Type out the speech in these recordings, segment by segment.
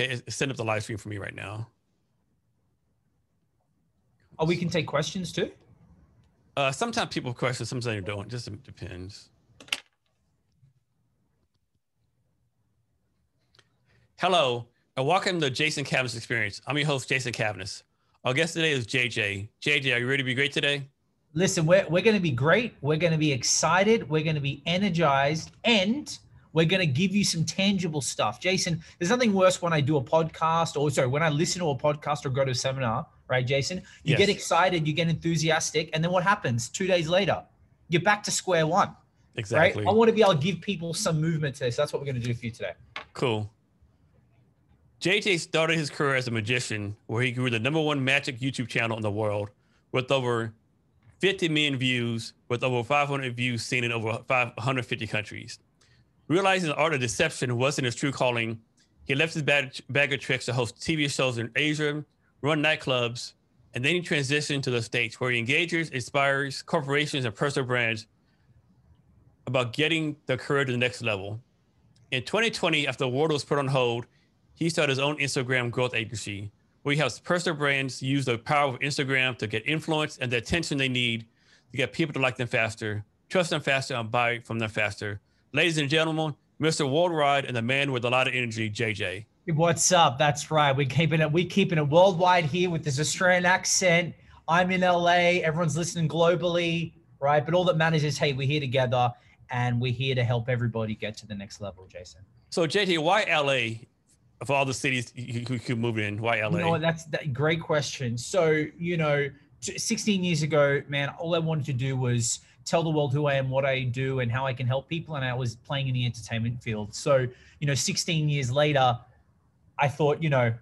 Okay, send up the live stream for me right now. Oh, we can take questions too. Uh, sometimes people question, sometimes they don't. Just depends. Hello, and welcome to Jason Cavness Experience. I'm your host, Jason Cavness. Our guest today is JJ. JJ, are you ready to be great today? Listen, we're, we're going to be great. We're going to be excited. We're going to be energized. And we're going to give you some tangible stuff. Jason, there's nothing worse when I do a podcast or sorry, when I listen to a podcast or go to a seminar, right, Jason? You yes. get excited, you get enthusiastic, and then what happens? Two days later, you're back to square one. Exactly. Right? I want to be able to give people some movement today. So that's what we're going to do for you today. Cool. JJ started his career as a magician, where he grew the number one magic YouTube channel in the world with over 50 million views, with over 500 views seen in over 550 countries. Realizing the art of deception wasn't his true calling, he left his bag, bag of tricks to host TV shows in Asia, run nightclubs, and then he transitioned to the States where he engages, inspires corporations and personal brands about getting their career to the next level. In 2020, after the world was put on hold, he started his own Instagram growth agency where he helps personal brands use the power of Instagram to get influence and the attention they need to get people to like them faster, trust them faster, and buy from them faster ladies and gentlemen, Mr. Worldwide and the man with a lot of energy, JJ. What's up? That's right. We're keeping it. We keeping it worldwide here with this Australian accent. I'm in LA. Everyone's listening globally, right? But all that matters is, hey, we're here together, and we're here to help everybody get to the next level, Jason. So, JJ, why LA? Of all the cities you could move in, why LA? You know, that's that great question. So, you know, 16 years ago, man, all I wanted to do was tell the world who I am, what I do, and how I can help people. And I was playing in the entertainment field. So, you know, 16 years later, I thought, you know,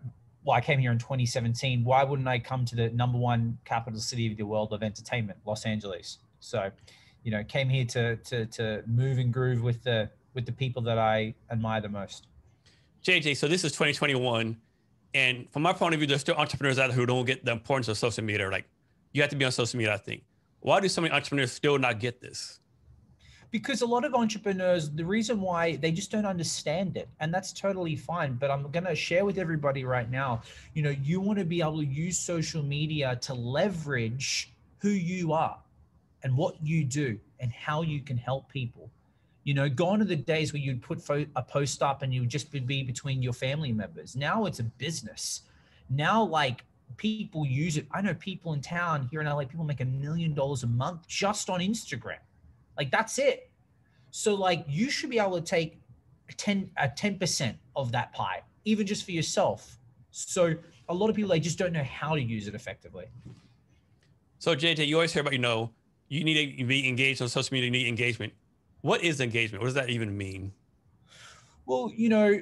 well, I came here in 2017. Why wouldn't I come to the number one capital city of the world of entertainment, Los Angeles? So, you know, came here to to to move and groove with the with the people that I admire the most. JJ, so this is 2021, and from my point of view, there's still entrepreneurs out there who don't get the importance of social media. Like, you have to be on social media, I think. Why do so many entrepreneurs still not get this? Because a lot of entrepreneurs, the reason why they just don't understand it, and that's totally fine. But I'm going to share with everybody right now you know, you want to be able to use social media to leverage who you are and what you do and how you can help people. You know, gone are the days where you'd put a post up and you would just be between your family members. Now it's a business. Now, like people use it. I know people in town here in LA, people make a million dollars a month just on Instagram. Like that's it. So like you should be able to take 10 a 10% of that pie, even just for yourself. So a lot of people they just don't know how to use it effectively. So JJ, you always hear about, you know, you need to be engaged on social media, you need engagement. What is engagement? What does that even mean? Well, you know,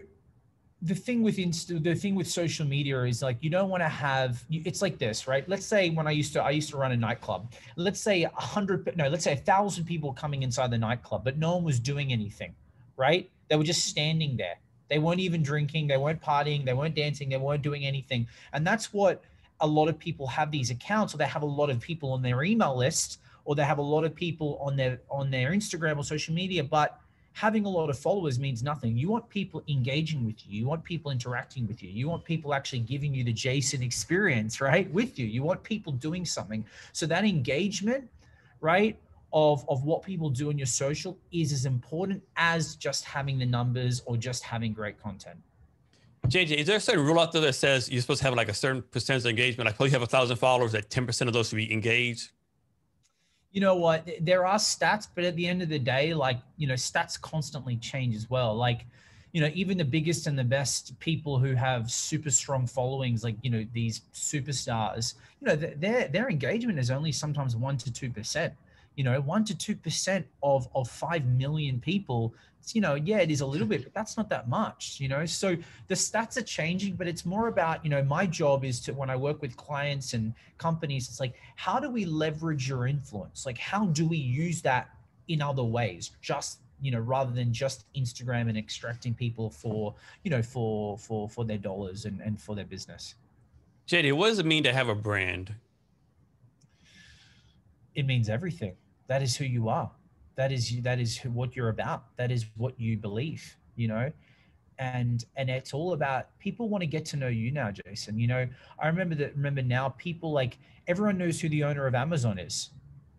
the thing with insta the thing with social media is like you don't want to have it's like this right? Let's say when i used to i used to run a nightclub. Let's say a hundred no let's say a thousand people coming inside the nightclub but no one was doing anything right? They were just standing there. They weren't even drinking they weren't partying they weren't dancing they weren't doing anything. And that's what a lot of people have these accounts or they have a lot of people on their email list or they have a lot of people on their on their instagram or social media but having a lot of followers means nothing. You want people engaging with you. You want people interacting with you. You want people actually giving you the Jason experience, right? With you. You want people doing something. So that engagement, right? Of, of what people do on your social is as important as just having the numbers or just having great content. JJ, is there a certain rule out there that says you're supposed to have like a certain percentage of engagement? Like, if you have a thousand followers, that 10% of those should be engaged? You know what there are stats but at the end of the day like you know stats constantly change as well. Like you know even the biggest and the best people who have super strong followings like you know these superstars you know their their engagement is only sometimes 1 to 2% you know 1 to 2% of of 5 million people you know, yeah, it is a little bit, but that's not that much, you know. So the stats are changing, but it's more about, you know, my job is to when I work with clients and companies, it's like, how do we leverage your influence? Like, how do we use that in other ways? Just you know rather than just instagram and extracting people for you know for for for their dollars and and for their business jj what does it mean to have a brand it means everything that is who you are. That is that is what you're about. That is what you believe you know? And and it's all about people want to get to know you now jason you know? I remember that remember now people like everyone knows who the owner of amazon is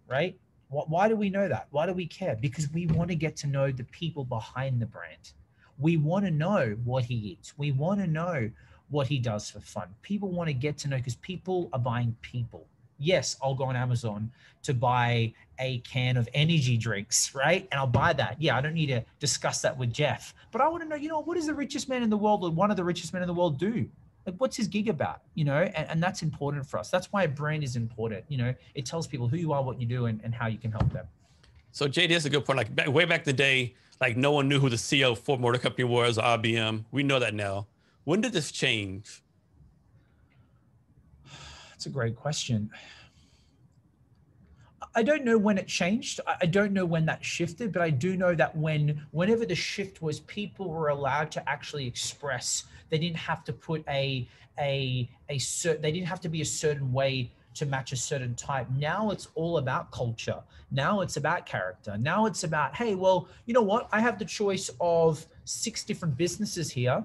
right? Why do we know that? Why do we care? Because we want to get to know the people behind the brand. We want to know what he eats. We want to know what he does for fun. People want to get to know because people are buying people yes, I'll go on Amazon to buy a can of energy drinks, right? And I'll buy that. Yeah, I don't need to discuss that with Jeff, but I want to know, you know, what does the richest man in the world, or one of the richest men in the world, do? Like, what's his gig about? You know, and, and that's important for us. That's why a brand is important. You know, it tells people who you are, what you do, and, and how you can help them. So, JJ, that's a good point. Like, back, way back the day, like no one knew who the CEO of Ford Motor Company was or IBM. We know that now. When did this change? That's a great question. I don't know when it changed. I don't know when that shifted, but I do know that when whenever the shift was, people were allowed to actually express. They didn't have to put a a a certain. They didn't have to be a certain way to match a certain type. Now it's all about culture. Now it's about character. Now it's about hey, well, you know what? I have the choice of six different businesses here.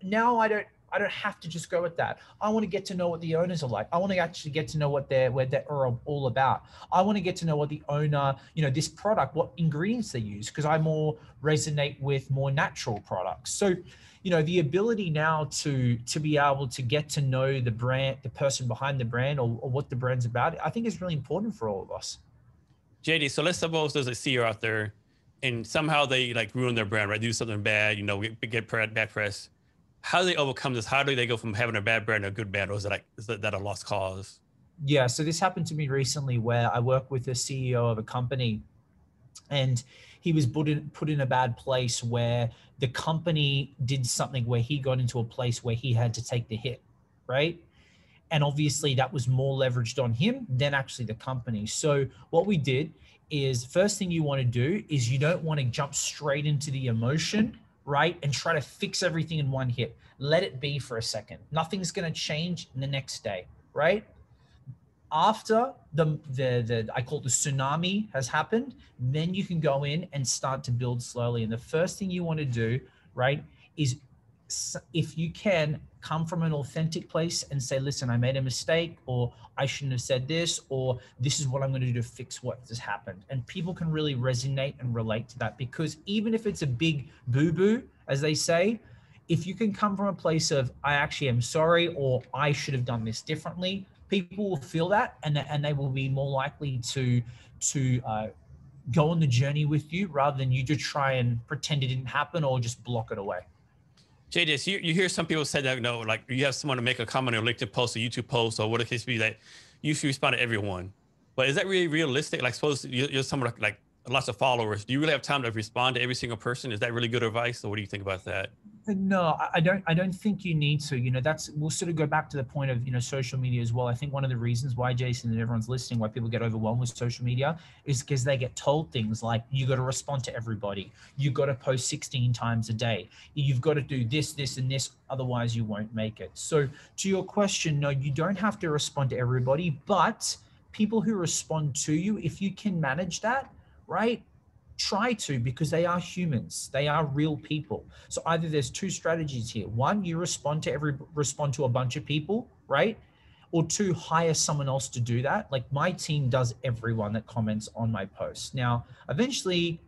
Now I don't I don't have to just go with that. I want to get to know what the owners are like. I want to actually get to know what they're where they're all about. I want to get to know what the owner, you know, this product, what ingredients they use, because I more resonate with more natural products. So, you know, the ability now to to be able to get to know the brand, the person behind the brand, or, or what the brand's about, I think is really important for all of us. JJ, so let's suppose there's a CEO out there, and somehow they like ruin their brand, right? Do something bad, you know, get, get bad press how do they overcome this? How do they go from having a bad brand to a good brand, or is it like is that, that a lost cause? Yeah, so this happened to me recently where I work with the CEO of a company, and he was put in put in a bad place where the company did something where he got into a place where he had to take the hit, right? And obviously that was more leveraged on him than actually the company. So what we did is first thing you want to do is you don't want to jump straight into the emotion right? And try to fix everything in one hit. Let it be for a second. Nothing's going to change in the next day, right? After the, the the I call it the tsunami has happened, then you can go in and start to build slowly. And the first thing you want to do, right, is if you can come from an authentic place and say, listen, I made a mistake, or I shouldn't have said this, or this is what I'm going to do to fix what has happened. And people can really resonate and relate to that because even if it's a big boo boo, as they say, if you can come from a place of, I actually am sorry, or I should have done this differently, people will feel that and, and they will be more likely to, to, uh, go on the journey with you rather than you just try and pretend it didn't happen or just block it away. JJ, you, you hear some people say that, you know, like you have someone to make a comment or LinkedIn post or YouTube post or what it case be that you should respond to everyone. But is that really realistic? Like, suppose you're, you're someone like, like lots of followers. Do you really have time to respond to every single person? Is that really good advice? Or what do you think about that? Uh, no, I don't. I don't think you need to. You know, that's we'll sort of go back to the point of you know social media as well. I think one of the reasons why Jason and everyone's listening, why people get overwhelmed with social media, is because they get told things like you got to respond to everybody, you got to post 16 times a day, you've got to do this, this, and this, otherwise you won't make it. So to your question, no, you don't have to respond to everybody, but people who respond to you, if you can manage that, right? Try to because they are humans. They are real people. So either there's two strategies here. One you respond to every respond to a bunch of people right? Or two hire someone else to do that. Like my team does everyone that comments on my post now eventually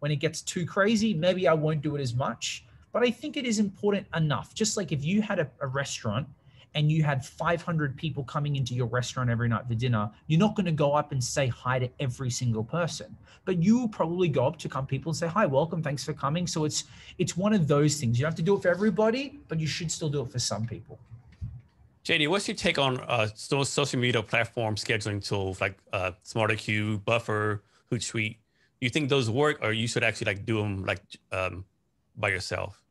when it gets too crazy maybe i won't do it as much but i think it is important enough. Just like if you had a, a restaurant and you had 500 people coming into your restaurant every night for dinner, you're not going to go up and say hi to every single person, but you will probably go up to come people and say hi, welcome, thanks for coming. So it's it's one of those things. You don't have to do it for everybody, but you should still do it for some people. JJ, what's your take on uh, social media platform scheduling tools like uh, SmarterQueue, Buffer, Hootsuite? Do you think those work, or you should actually like do them like um, by yourself?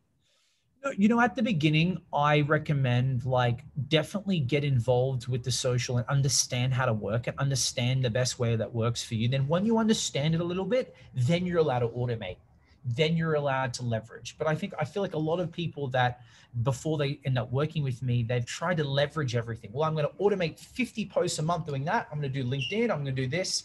You know at the beginning i recommend like definitely get involved with the social and understand how to work and understand the best way that works for you. Then when you understand it a little bit then you're allowed to automate. Then you're allowed to leverage. But i think i feel like a lot of people that before they end up working with me they've tried to leverage everything. Well i'm going to automate 50 posts a month doing that. I'm going to do linkedin. I'm going to do this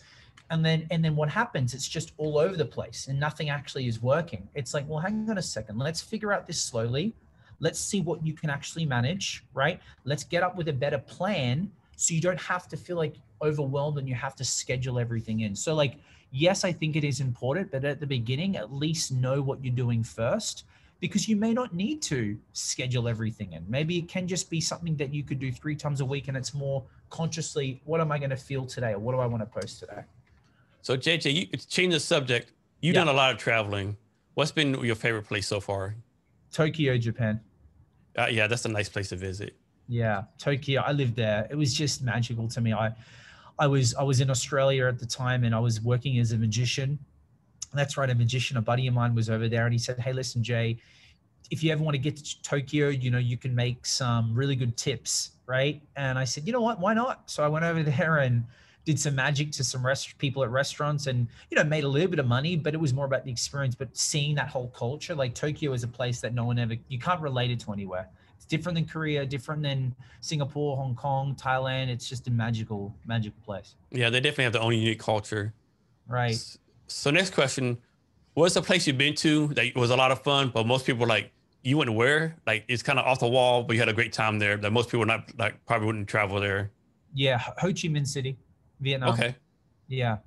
and then and then what happens? It's just all over the place and nothing actually is working. It's like well hang on a second. Let's figure out this slowly. Let's see what you can actually manage right? Let's get up with a better plan so you don't have to feel like overwhelmed and you have to schedule everything in. So like yes i think it is important but at the beginning at least know what you're doing first because you may not need to schedule everything in. Maybe it can just be something that you could do three times a week and it's more consciously what am i going to feel today or what do i want to post today so JJ, you change the subject. You've yeah. done a lot of traveling. What's been your favorite place so far? Tokyo, Japan. Uh, yeah, that's a nice place to visit. Yeah, Tokyo. I lived there. It was just magical to me. I, I was I was in Australia at the time, and I was working as a magician. That's right, a magician. A buddy of mine was over there, and he said, "Hey, listen, Jay, if you ever want to get to Tokyo, you know, you can make some really good tips, right?" And I said, "You know what? Why not?" So I went over there and did some magic to some rest people at restaurants and you know made a little bit of money but it was more about the experience but seeing that whole culture. Like tokyo is a place that no one ever you can't relate it to anywhere. It's different than korea different than singapore hong kong thailand. It's just a magical magical place. Yeah they definitely have their own unique culture. Right. So next question what's a place you've been to that was a lot of fun but most people like you went where like it's kind of off the wall but you had a great time there that most people not like probably wouldn't travel there. Yeah ho chi minh city Vietnam. Okay. Yeah.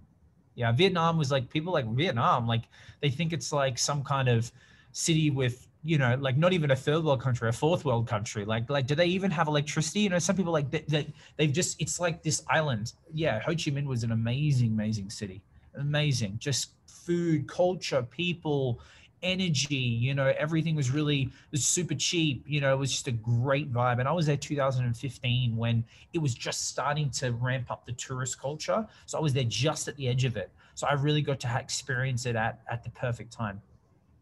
Yeah. Vietnam was like people like Vietnam, like they think it's like some kind of city with, you know, like not even a third world country, a fourth world country. Like, like, do they even have electricity? You know, some people like that, they, they've just, it's like this island. Yeah. Ho Chi Minh was an amazing, amazing city. Amazing. Just food, culture, people, energy you know everything was really was super cheap you know it was just a great vibe and i was there 2015 when it was just starting to ramp up the tourist culture so i was there just at the edge of it so i really got to experience it at at the perfect time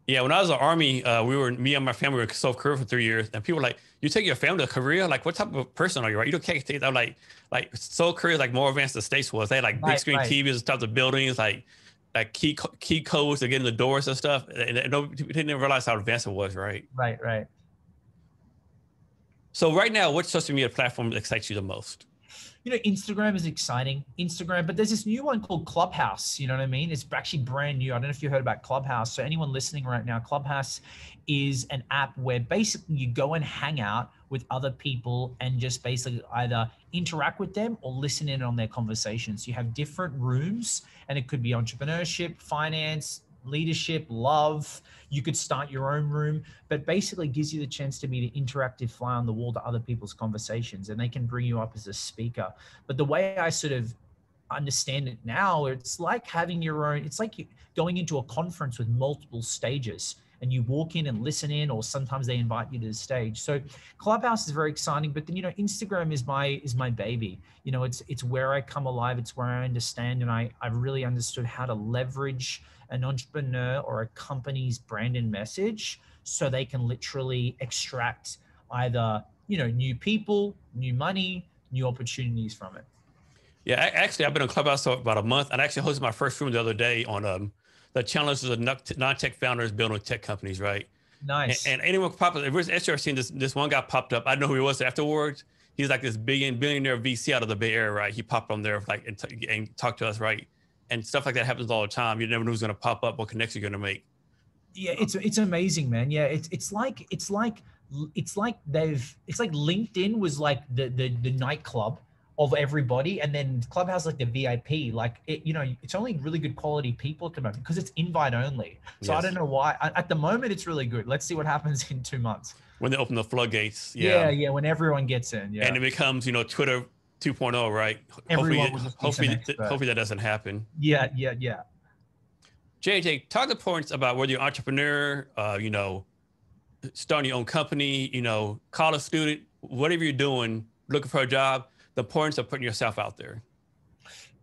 yeah, when I was in the army, uh, we were me and my family were South Korea for three years, and people were like, "You take your family to Korea? Like, what type of person are you? Right? You don't can't take that. Like, like South Korea, like more advanced the states was. They had like big right, screen right. TVs, types of buildings, like like key key codes to get in the doors and stuff. And they didn't even realize how advanced it was, right? Right, right. So right now, what social media platform excites you the most? You know, Instagram is exciting. Instagram, but there's this new one called Clubhouse. You know what I mean? It's actually brand new. I don't know if you heard about Clubhouse. So anyone listening right now, Clubhouse is an app where basically you go and hang out with other people and just basically either interact with them or listen in on their conversations. You have different rooms, and it could be entrepreneurship, finance, leadership, love. You could start your own room, but basically gives you the chance to be the interactive fly on the wall to other people's conversations, and they can bring you up as a speaker. But the way I sort of understand it now, it's like having your own. It's like going into a conference with multiple stages and you walk in and listen in or sometimes they invite you to the stage. So clubhouse is very exciting but then you know instagram is my is my baby. You know it's it's where i come alive it's where i understand and i i've really understood how to leverage an entrepreneur or a company's brand and message so they can literally extract either you know new people new money new opportunities from it. Yeah actually i've been on clubhouse for about a month and i actually hosted my first room the other day on um the challenges of non-tech founders building with tech companies, right? Nice. And, and anyone pop up, if it's SRC, this this one guy popped up. I don't know who he was afterwards. He's like this billion billionaire VC out of the Bay Area, right? He popped on there like and, t- and talked to us, right? And stuff like that happens all the time. You never know who's going to pop up, what connection you're going to make. Yeah, it's it's amazing, man. Yeah, it's it's like it's like it's like they've it's like LinkedIn was like the the the nightclub of everybody and then clubhouse like the vip like it you know it's only really good quality people at the moment because it's invite only. So yes. i don't know why at the moment it's really good. Let's see what happens in two months. When they open the floodgates yeah. Yeah, yeah when everyone gets in yeah. And it becomes you know twitter 2.0 right? Everyone hopefully hopefully, hopefully that doesn't happen. Yeah yeah yeah. Jj talk the points about whether you're an entrepreneur uh, you know starting your own company you know college student whatever you're doing looking for a job the importance of putting yourself out there?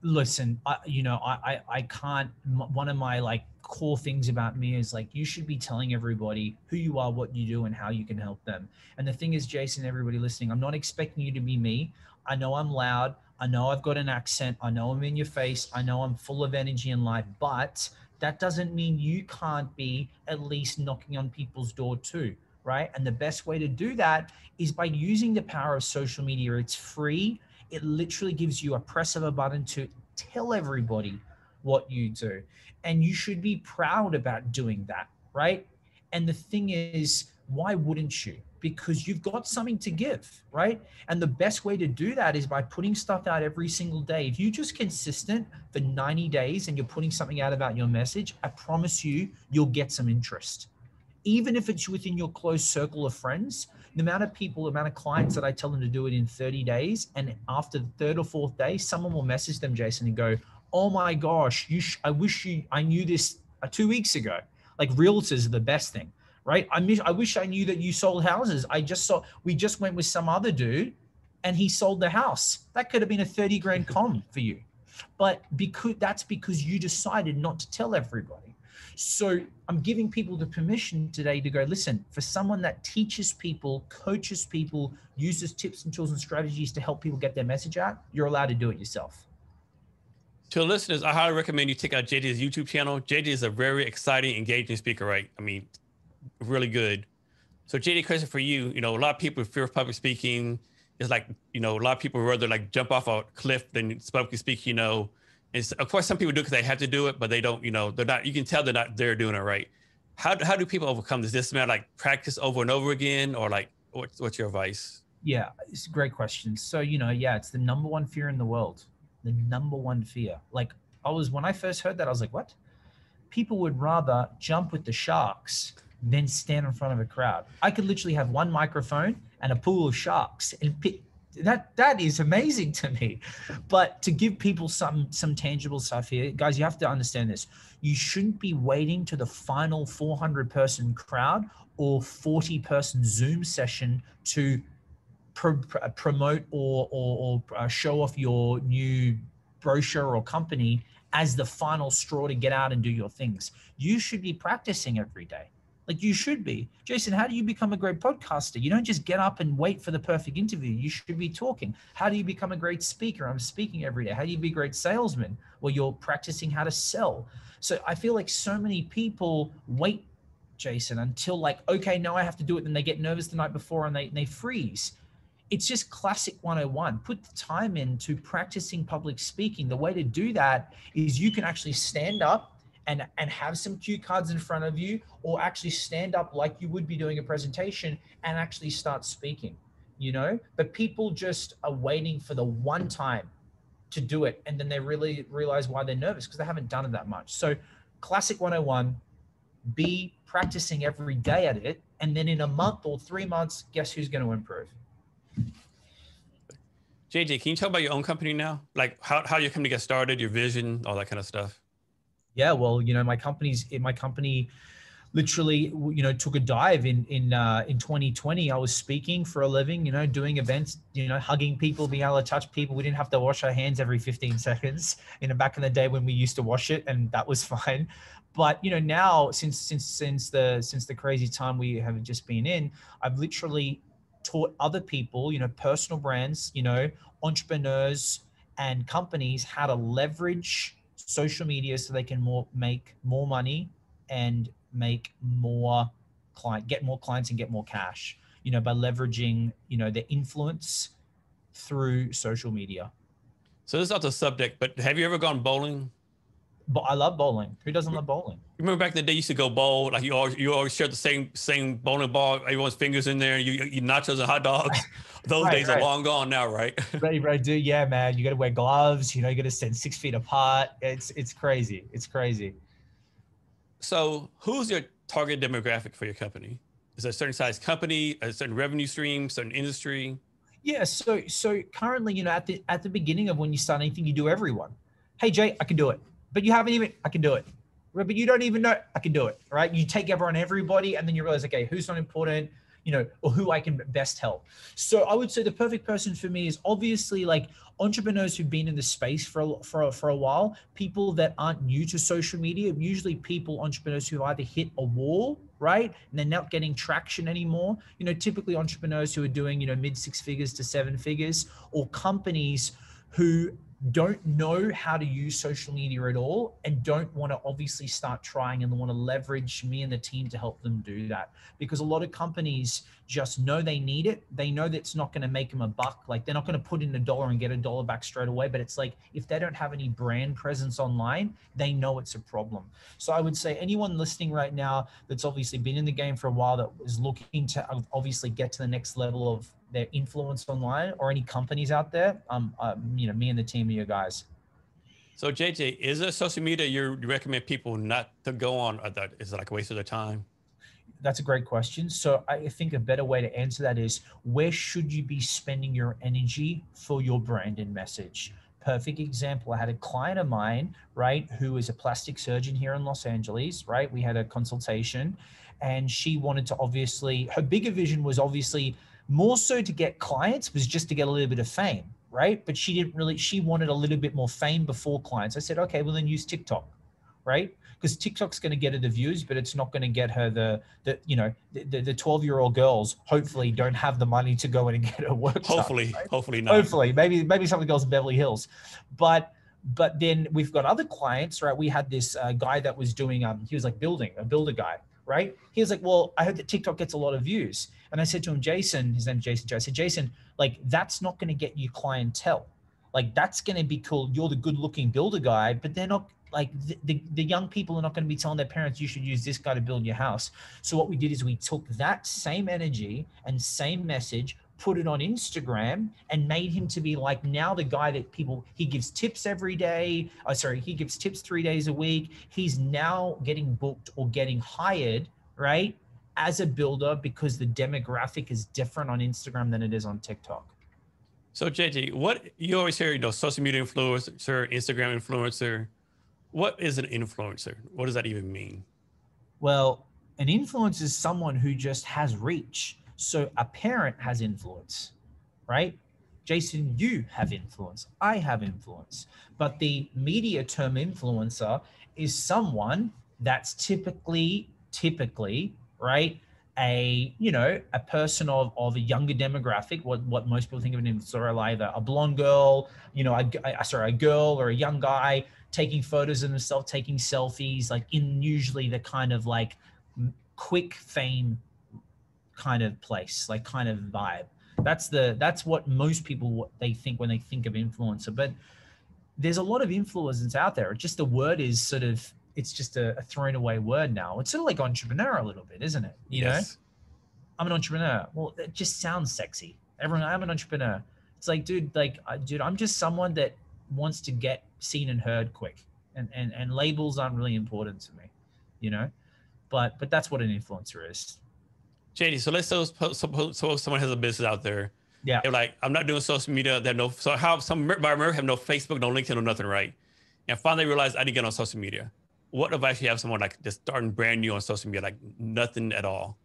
Listen, I, you know, I, I, I can't. One of my like core things about me is like you should be telling everybody who you are, what you do, and how you can help them. And the thing is, Jason, everybody listening, I'm not expecting you to be me. I know I'm loud. I know I've got an accent. I know I'm in your face. I know I'm full of energy and life, but that doesn't mean you can't be at least knocking on people's door too right? And the best way to do that is by using the power of social media. It's free. It literally gives you a press of a button to tell everybody what you do. And you should be proud about doing that, right? And the thing is, why wouldn't you? Because you've got something to give, right? And the best way to do that is by putting stuff out every single day. If you're just consistent for 90 days and you're putting something out about your message, I promise you, you'll get some interest. Even if it's within your close circle of friends, the amount of people, the amount of clients that I tell them to do it in 30 days, and after the third or fourth day, someone will message them, Jason, and go, "Oh my gosh, you! Sh- I wish you I knew this uh, two weeks ago." Like realtors are the best thing right? I miss, I wish I knew that you sold houses. I just saw we just went with some other dude and he sold the house. That could have been a 30 grand com for you. But because that's because you decided not to tell everybody. So I'm giving people the permission today to go, listen, for someone that teaches people, coaches people, uses tips and tools and strategies to help people get their message out, you're allowed to do it yourself. To listeners, I highly recommend you check out JJ's YouTube channel. JJ is a very exciting, engaging speaker, right? I mean, really good. So JJ, question for you. You know, a lot of people fear of public speaking. It's like, you know, a lot of people rather like jump off a cliff than publicly speak, you know. Of course, some people do because they have to do it, but they don't, you know, they're not, you can tell they're not, they're doing it right. How, how do people overcome this? This matter like practice over and over again or like, what's, what's your advice? Yeah, it's a great question. So, you know, yeah, it's the number one fear in the world. The number one fear. Like I was, when I first heard that, I was like, what? People would rather jump with the sharks than stand in front of a crowd. I could literally have one microphone and a pool of sharks and pick, that that is amazing to me. But to give people some some tangible stuff here, guys, you have to understand this. You shouldn't be waiting to the final 400 person crowd or 40 person Zoom session to pro- promote or, or, or uh, show off your new brochure or company as the final straw to get out and do your things. You should be practicing every day. Like you should be. Jason, how do you become a great podcaster? You don't just get up and wait for the perfect interview. You should be talking. How do you become a great speaker? I'm speaking every day. How do you be a great salesman? Well, you're practicing how to sell. So I feel like so many people wait, Jason, until like, okay, now I have to do it. Then they get nervous the night before and they, and they freeze. It's just classic 101. Put the time into practicing public speaking. The way to do that is you can actually stand up and and have some cue cards in front of you or actually stand up like you would be doing a presentation and actually start speaking you know? But people just are waiting for the one time to do it and then they really realize why they're nervous because they haven't done it that much. So classic 101 be practicing every day at it and then in a month or three months guess who's going to improve jj can you tell about your own company now? Like how, how your company got started your vision all that kind of stuff yeah, well, you know, my company's my company literally you know took a dive in in uh, in 2020 i was speaking for a living you know doing events you know hugging people being able to touch people. We didn't have to wash our hands every 15 seconds you know back in the day when we used to wash it and that was fine. But you know now since since since the since the crazy time we have just been in i've literally taught other people you know personal brands you know entrepreneurs and companies how to leverage social media so they can more make more money and make more client get more clients and get more cash you know by leveraging you know their influence through social media so this is not the subject but have you ever gone bowling but I love bowling. Who doesn't love bowling? Remember back in the day, you used to go bowl. Like you always, you always share the same same bowling ball. Everyone's fingers in there. You you nachos and hot dogs. Those right, days right. are long gone now, right? right, right. Do yeah, man. You got to wear gloves. You know, you got to stand six feet apart. It's it's crazy. It's crazy. So, who's your target demographic for your company? Is it a certain size company, a certain revenue stream, certain industry? Yeah. So so currently, you know, at the at the beginning of when you start anything, you do everyone. Hey Jay, I can do it but you haven't even, I can do it. But you don't even know, I can do it. Right. You take everyone, everybody, and then you realize, okay, who's not important, you know, or who I can best help. So I would say the perfect person for me is obviously like entrepreneurs who've been in the space for a, for a, for a while, people that aren't new to social media, usually people, entrepreneurs who either hit a wall, right? And they're not getting traction anymore. You know, typically entrepreneurs who are doing, you know, mid six figures to seven figures or companies who don't know how to use social media at all and don't want to obviously start trying and want to leverage me and the team to help them do that. Because a lot of companies just know they need it they know that it's not going to make them a buck like they're not going to put in a dollar and get a dollar back straight away but it's like if they don't have any brand presence online they know it's a problem so i would say anyone listening right now that's obviously been in the game for a while that is looking to obviously get to the next level of their influence online or any companies out there, um, um, you know, me and the team are your guys. So JJ, is there social media you recommend people not to go on, or that is it like a waste of their time? That's a great question. So I think a better way to answer that is where should you be spending your energy for your brand and message? Perfect example. I had a client of mine, right, who is a plastic surgeon here in Los Angeles, right? We had a consultation and she wanted to obviously, her bigger vision was obviously more so to get clients was just to get a little bit of fame right but she didn't really she wanted a little bit more fame before clients i said okay well then use tiktok right because tiktok's going to get her the views but it's not going to get her the the you know the, the 12 year old girls hopefully don't have the money to go in and get her work hopefully right? hopefully not hopefully maybe maybe some of the girls in beverly hills but but then we've got other clients right we had this uh, guy that was doing um he was like building a builder guy right? He was like, well, I heard that TikTok gets a lot of views. And I said to him, Jason, his name's Jason I said, Jason, like that's not going to get you clientele. Like that's going to be cool. You're the good looking builder guy, but they're not like the, the, the young people are not going to be telling their parents you should use this guy to build your house. So what we did is we took that same energy and same message, put it on Instagram and made him to be like now the guy that people he gives tips every day. Oh, sorry, he gives tips three days a week. He's now getting booked or getting hired, right? As a builder because the demographic is different on Instagram than it is on TikTok. So JJ, what you always hear, you know, social media influencer, Instagram influencer. What is an influencer? What does that even mean? Well, an influencer is someone who just has reach so a parent has influence, right? Jason, you have influence. I have influence. But the media term influencer is someone that's typically, typically, right? A, you know, a person of, of a younger demographic, what, what most people think of an influencer, either a blonde girl, you know, a, a, sorry, a girl or a young guy taking photos of themselves, taking selfies, like in usually the kind of like quick fame kind of place, like kind of vibe. That's the that's what most people what they think when they think of influencer. But there's a lot of influencers out there. Just the word is sort of it's just a, a thrown away word now. It's sort of like entrepreneur a little bit, isn't it? You yes. know, I'm an entrepreneur. Well, it just sounds sexy. Everyone, I'm an entrepreneur. It's like, dude, like, dude, I'm just someone that wants to get seen and heard quick, and and and labels aren't really important to me, you know. But but that's what an influencer is. JJ, so let's suppose, suppose, suppose someone has a business out there. Yeah. They're like, I'm not doing social media. They have no, so how some by have no Facebook, no LinkedIn, no nothing, right? And finally realized I didn't get on social media. What advice you have someone like just starting brand new on social media, like nothing at all?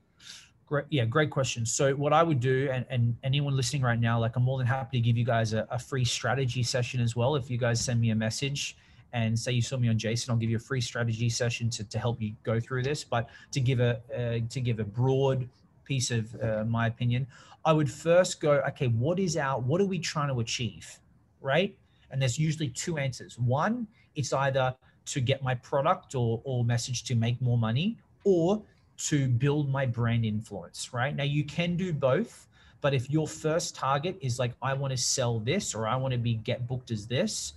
Great, yeah, great question. So what I would do, and, and anyone listening right now, like I'm more than happy to give you guys a, a free strategy session as well. If you guys send me a message and say you saw me on Jason, I'll give you a free strategy session to, to help you go through this. But to give a uh, to give a broad piece of uh, my opinion, I would first go, okay, what is our, what are we trying to achieve? Right. And there's usually two answers. One, it's either to get my product or, or message to make more money or to build my brand influence. Right. Now you can do both. But if your first target is like, I want to sell this or I want to be get booked as this,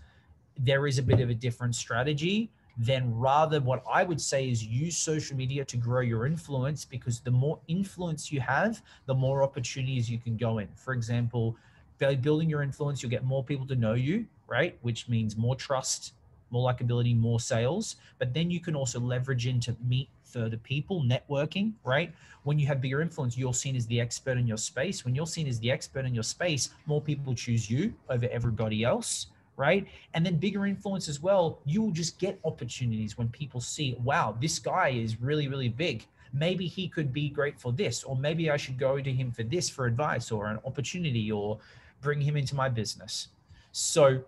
there is a bit of a different strategy then rather what I would say is use social media to grow your influence because the more influence you have, the more opportunities you can go in. For example, by building your influence, you'll get more people to know you, right? Which means more trust, more likability, more sales. But then you can also leverage into meet further people, networking, right? When you have bigger influence, you're seen as the expert in your space. When you're seen as the expert in your space, more people choose you over everybody else right? And then bigger influence as well, you will just get opportunities when people see, wow, this guy is really, really big. Maybe he could be great for this, or maybe I should go to him for this for advice or an opportunity or bring him into my business. So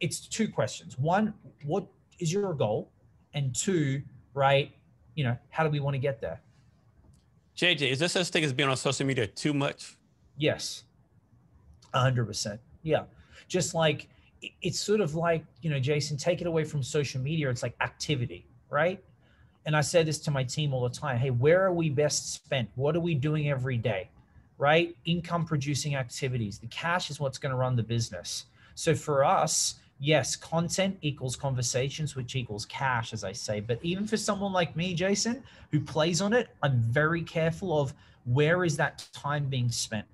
it's two questions. One, what is your goal? And two, right, you know, how do we want to get there? JJ, is this such thing as being on social media too much? Yes. 100%. Yeah. Just like it's sort of like, you know, Jason, take it away from social media. It's like activity, right? And I say this to my team all the time. Hey, where are we best spent? What are we doing every day? Right? Income producing activities. The cash is what's going to run the business. So for us, yes, content equals conversations, which equals cash, as I say. But even for someone like me, Jason, who plays on it, I'm very careful of where is that time being spent?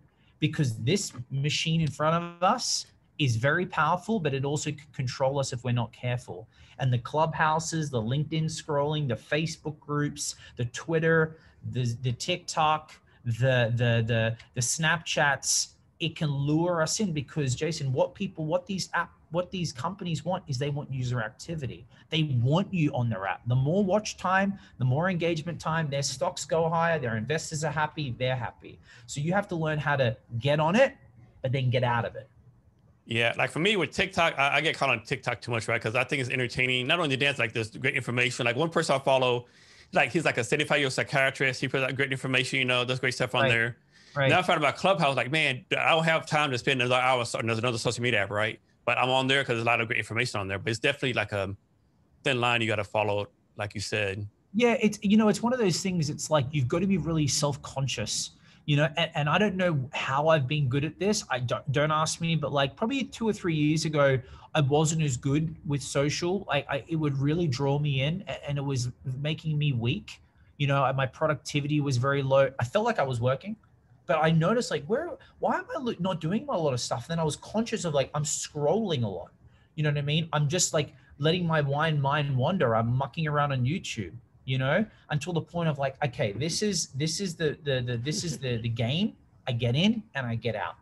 Because this machine in front of us is very powerful, but it also can control us if we're not careful. And the clubhouses, the LinkedIn scrolling, the Facebook groups, the Twitter, the, the TikTok, the the the the Snapchats, it can lure us in because Jason, what people, what these app, what these companies want is they want user activity. They want you on their app. The more watch time, the more engagement time, their stocks go higher, their investors are happy, they're happy. So you have to learn how to get on it, but then get out of it. Yeah, like for me with TikTok, I, I get caught on TikTok too much, right? Because I think it's entertaining. Not only the dance, like there's great information. Like one person I follow, like he's like a 75 year old psychiatrist. He puts out great information, you know, does great stuff on Right. there. Right. Now I found about Clubhouse, like man, I don't have time to spend another hour on another social media app, right? But I'm on there because there's a lot of great information on there. But it's definitely like a thin line you got to follow, like you said. Yeah, it's you know, it's one of those things. It's like you've got to be really self-conscious, you know. And, and I don't know how I've been good at this. I don't don't ask me, but like probably two or three years ago, I wasn't as good with social. Like I, it would really draw me in, and it was making me weak. You know, my productivity was very low. I felt like I was working, but I noticed like where why am I not doing a lot of stuff? then I was conscious of like I'm scrolling a lot. You know what I mean? I'm just like letting my wine mind wander. I'm mucking around on YouTube, you know, until the point of like, okay, this is this is the the, the this is the the game. I get in and I get out.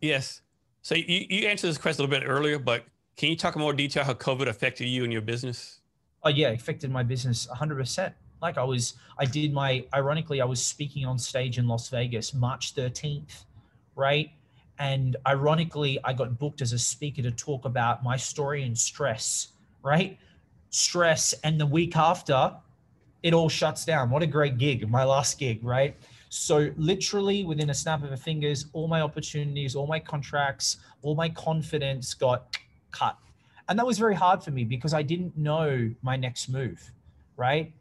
Yes. So you, you answered this question a little bit earlier, but can you talk in more detail how COVID affected you and your business? Oh yeah, it affected my business 100%. Like I was, I did my, ironically, I was speaking on stage in Las Vegas March 13th, right? And ironically, I got booked as a speaker to talk about my story and stress, right? Stress. And the week after, it all shuts down. What a great gig, my last gig, right? So literally within a snap of a fingers, all my opportunities, all my contracts, all my confidence got cut. And that was very hard for me because I didn't know my next move, right?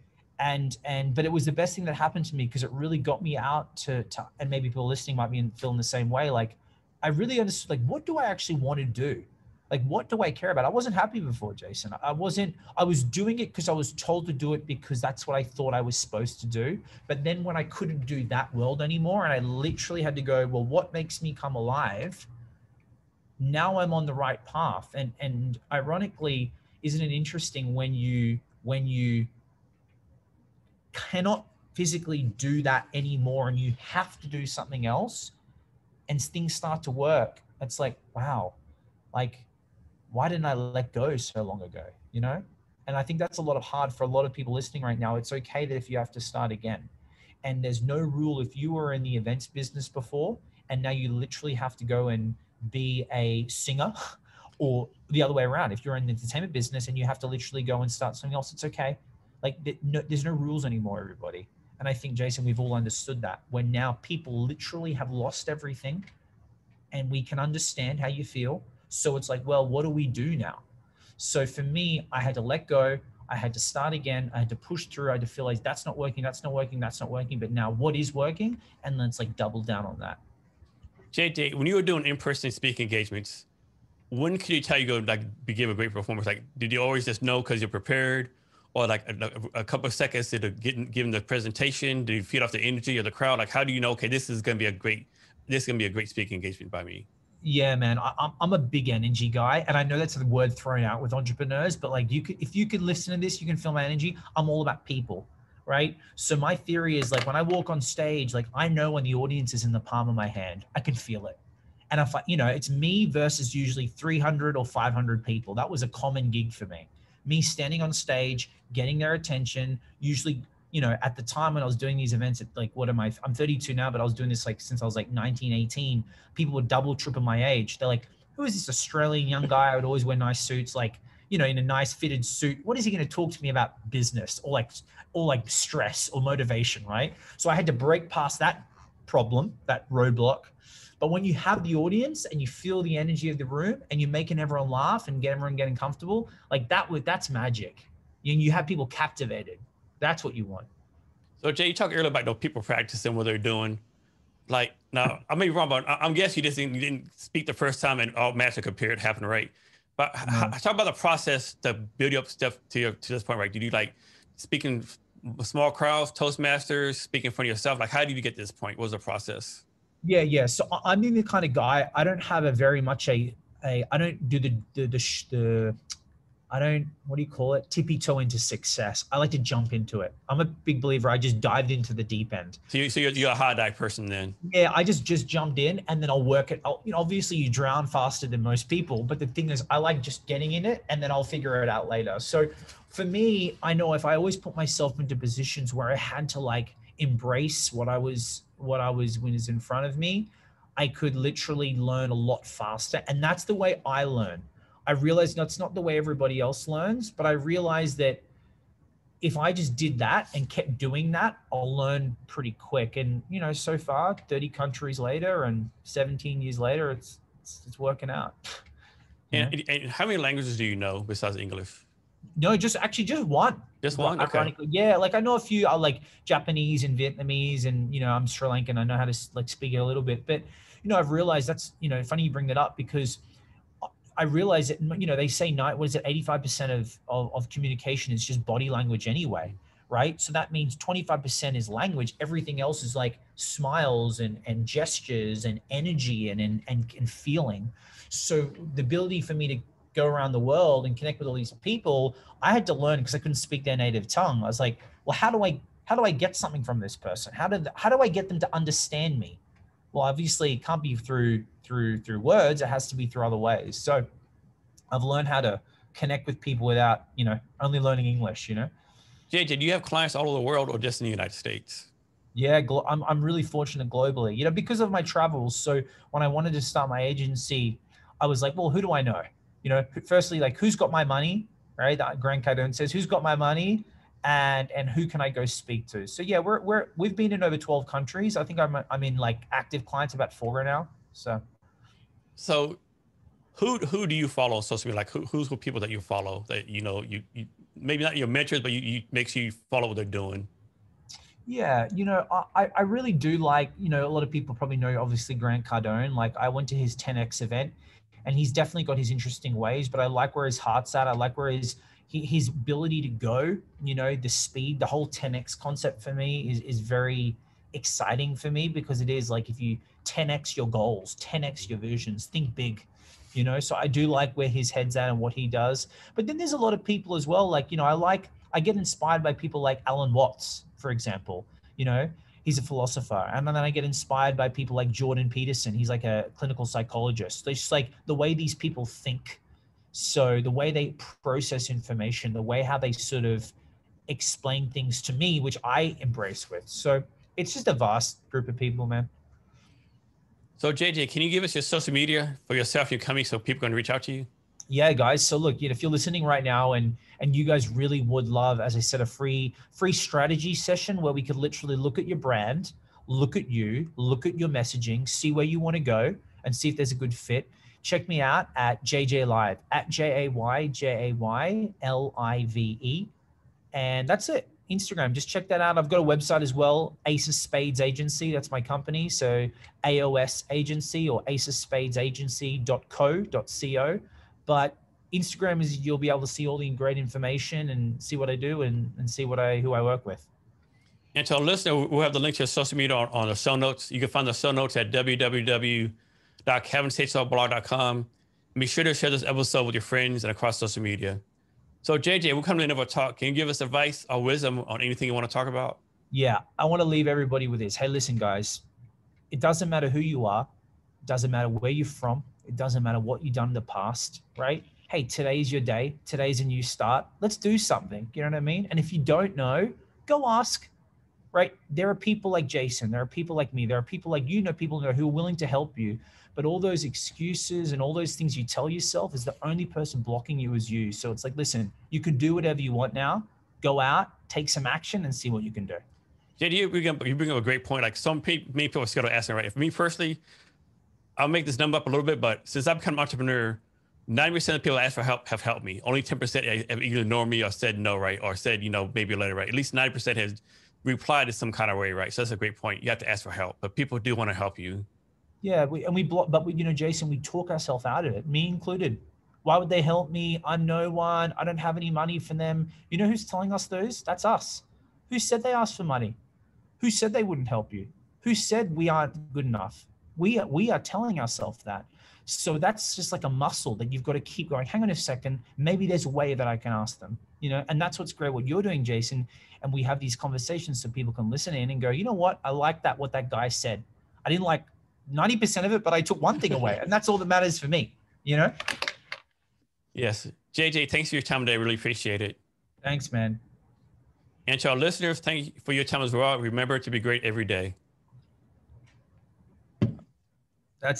And and but it was the best thing that happened to me because it really got me out to, to and maybe people listening might be in, feeling the same way. Like I really understood like what do I actually want to do? Like what do I care about? I wasn't happy before, Jason. I wasn't I was doing it because I was told to do it because that's what I thought I was supposed to do. But then when I couldn't do that world anymore and I literally had to go, well, what makes me come alive? Now I'm on the right path. And and ironically, isn't it interesting when you when you cannot physically do that anymore and you have to do something else and things start to work it's like wow like why didn't i let go so long ago you know? And i think that's a lot of hard for a lot of people listening right now. It's okay that if you have to start again. And there's no rule. If you were in the events business before and now you literally have to go and be a singer or the other way around. If you're in the entertainment business and you have to literally go and start something else it's okay like no, there's no rules anymore everybody. And i think jason we've all understood that. When now people literally have lost everything and we can understand how you feel. So it's like well what do we do now? So for me i had to let go. I had to start again. I had to push through. I had to feel like that's not working that's not working that's not working. But now what is working? And let's like double down on that. JJ, when you were doing in-person speaking engagements, when could you tell you go like give a great performance? Like, did you always just know because you're prepared, or like a, a couple of seconds to the getting given the presentation? Do you feed off the energy of the crowd? Like, how do you know? Okay, this is going to be a great, this is going to be a great speaking engagement by me. yeah man I, I'm, I'm a big energy guy and i know that's a word thrown out with entrepreneurs but like you could if you could listen to this you can feel my energy i'm all about people right so my theory is like when i walk on stage like i know when the audience is in the palm of my hand i can feel it and if i you know it's me versus usually 300 or 500 people that was a common gig for me me standing on stage getting their attention usually you know at the time when i was doing these events at like what am i i'm 32 now but i was doing this like since i was like 19 18 people were double triple my age. They're like who is this australian young guy i would always wear nice suits like you know in a nice fitted suit? What is he going to talk to me about business or like or like stress or motivation right? So i had to break past that problem that roadblock But when you have the audience and you feel the energy of the room and you're making everyone laugh and get everyone getting comfortable, like that would that's magic. You, you have people captivated. That's what you want. So Jay, you talked earlier about those people practicing what they're doing. Like now, I may be wrong, but I'm guessing you just didn't, you didn't speak the first time and all magic appeared happened, right? But mm-hmm. talk about the process to build up stuff to your, to this point, right? Did you like speaking small crowds, Toastmasters, speaking in front of yourself? Like, how did you get this point? What was the process? Yeah, yeah. So I'm the kind of guy. I don't have a very much a a. I don't do the the the, the I don't, what do you call it? Tippy toe into success. I like to jump into it. I'm a big believer. I just dived into the deep end. So, you, so you're, you're a hard dive person then? Yeah, I just just jumped in and then I'll work it. I'll, you know, obviously you drown faster than most people, but the thing is, I like just getting in it and then I'll figure it out later. So for me, I know if I always put myself into positions where I had to like embrace what I was, what I was when is in front of me, I could literally learn a lot faster. And that's the way I learn I realized that's not the way everybody else learns, but I realized that if I just did that and kept doing that, I'll learn pretty quick. And you know, so far, 30 countries later and 17 years later, it's it's, it's working out. And, and, how many languages do you know besides English? No, just actually just one. Just one. Okay. Yeah, like I know a few. Uh, like Japanese and Vietnamese, and you know I'm Sri Lankan. I know how to like speak it a little bit, but you know I've realized that's you know funny you bring that up because I realize that you know they say night what is it 85% of, of, of communication is just body language anyway right so that means 25% is language everything else is like smiles and and gestures and energy and and and, and feeling so the ability for me to go around the world and connect with all these people i had to learn because i couldn't speak their native tongue. I was like well how do i how do i get something from this person? How did how do i get them to understand me? Well obviously it can't be through through through words. It has to be through other ways. So i've learned how to connect with people without you know only learning english you know? JJ do you have clients all over the world or just in the united states? Yeah I'm, I'm really fortunate globally. You know because of my travels. So when i wanted to start my agency i was like well who do i know you know firstly like who's got my money right that grant cardone says who's got my money and and who can I go speak to? So yeah, we're we're we've been in over 12 countries. I think I'm I'm in like active clients about four right now. So so who who do you follow on social media? Like who who's the people that you follow that you know you, you maybe not your mentors, but you, you make sure you follow what they're doing. Yeah, you know, I, I really do like, you know, a lot of people probably know obviously Grant Cardone. Like I went to his 10X event and he's definitely got his interesting ways, but I like where his heart's at. I like where his his ability to go, you know, the speed, the whole 10x concept for me is is very exciting for me because it is like if you 10x your goals, 10x your visions, think big, you know. So I do like where his head's at and what he does. But then there's a lot of people as well. Like, you know, I like I get inspired by people like Alan Watts, for example. You know, he's a philosopher. And then I get inspired by people like Jordan Peterson. He's like a clinical psychologist. It's just like the way these people think so the way they process information, the way how they sort of explain things to me, which I embrace with. So it's just a vast group of people, man. So JJ, can you give us your social media for yourself, your company, so people can reach out to you? Yeah, guys. So look, you know, if you're listening right now and and you guys really would love, as I said, a free free strategy session where we could literally look at your brand, look at you, look at your messaging, see where you want to go, and see if there's a good fit check me out at JJ Live at J A Y J A Y L I V E. And that's it. Instagram, just check that out. I've got a website as well, Ace of Spades Agency. That's my company. So AOS Agency or Ace of Spades Agency.co.co. But Instagram is you'll be able to see all the great information and see what I do and, and see what I who I work with. And to our listener, we'll have the link to your social media on, on the show notes. You can find the show notes at www www.kevinstatesallblog.com. Be sure to share this episode with your friends and across social media. So, JJ, we're coming to the end of our talk. Can you give us advice or wisdom on anything you want to talk about? Yeah, I want to leave everybody with this. Hey, listen, guys, it doesn't matter who you are, it doesn't matter where you're from, it doesn't matter what you've done in the past, right? Hey, today's your day, today's a new start. Let's do something. You know what I mean? And if you don't know, go ask, right? There are people like Jason, there are people like me, there are people like you know, people who are willing to help you. But all those excuses and all those things you tell yourself is the only person blocking you is you. So it's like, listen, you can do whatever you want now. Go out, take some action, and see what you can do. JJ, you bring up, you bring up a great point. Like some people, many people are scared asking, right? For me personally, I'll make this number up a little bit, but since I've become an entrepreneur, 90% of people ask for help have helped me. Only 10% have either ignored me or said no, right? Or said, you know, maybe a letter, right? At least 90% has replied in some kind of way, right? So that's a great point. You have to ask for help, but people do want to help you. Yeah, we, and we block, but we, you know, Jason, we talk ourselves out of it, me included. Why would they help me? I'm no one. I don't have any money for them. You know who's telling us those? That's us. Who said they asked for money? Who said they wouldn't help you? Who said we aren't good enough? We are, we are telling ourselves that. So that's just like a muscle that you've got to keep going. Hang on a second. Maybe there's a way that I can ask them, you know, and that's what's great what you're doing, Jason. And we have these conversations so people can listen in and go, you know what? I like that, what that guy said. I didn't like 90% of it, but I took one thing away. and that's all that matters for me, you know? Yes. JJ, thanks for your time today. Really appreciate it. Thanks, man. And to our listeners, thank you for your time as well. Remember to be great every day. That's it.